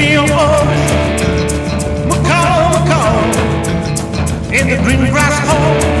your voice. Come, come, in the green grass home.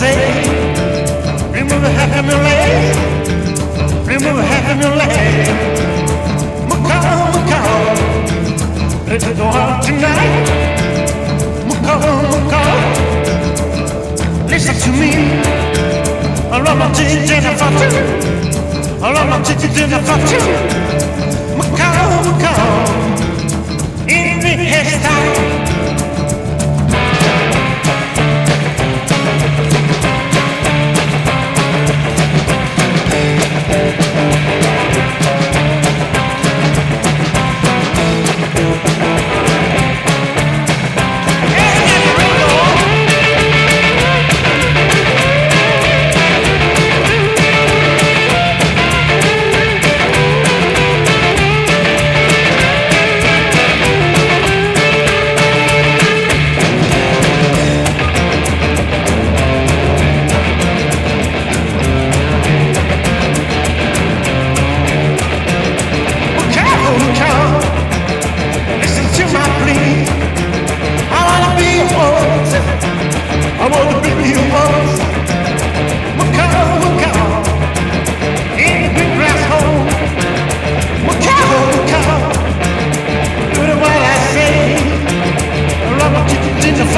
Say. Your leg. Remove half of your leg. Come, come, let's go out tonight. Come, come, listen to me. I love my chicken Jennifer too. I love my chicken Jennifer too. Come, come, in the hairstyle.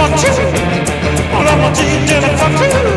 Dinner for two. I my chicken dinner for two.